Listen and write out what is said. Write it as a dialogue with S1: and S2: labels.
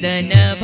S1: the number.